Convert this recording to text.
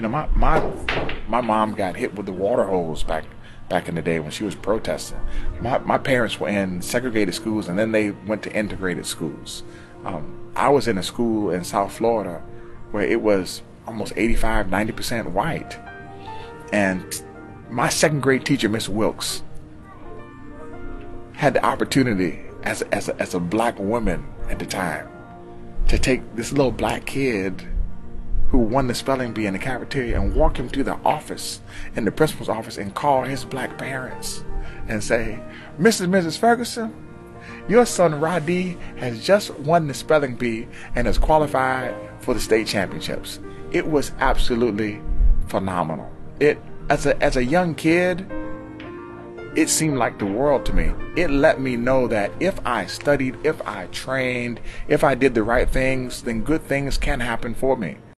You know, my my my mom got hit with the water hose back back in the day when she was protesting. My my parents were in segregated schools and then they went to integrated schools. Um, I was in a school in South Florida where it was almost 85, 90% white. And my second grade teacher, Miss Wilkes, had the opportunity as as a, as a black woman at the time to take this little black kid who won the spelling bee in the cafeteria and walk him to the office in the principal's office and call his black parents and say, Mrs. and Mrs. Ferguson, your son Rhadi has just won the spelling bee and is qualified for the state championships. It was absolutely phenomenal. It as a as a young kid, it seemed like the world to me. It let me know that if I studied, if I trained, if I did the right things, then good things can happen for me.